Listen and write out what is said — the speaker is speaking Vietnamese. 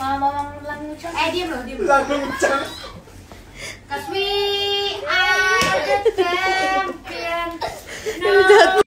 mà mà mà lần trước Ê điêm rồi điêm rồi trắng Cà suy